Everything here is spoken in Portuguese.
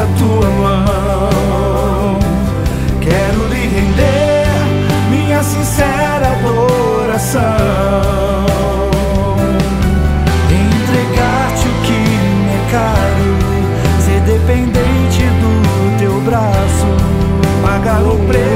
a tua mão. Quero lhe render minha sincera adoração. Entregar-te o que me é caro, ser dependente do teu braço, pagar o preço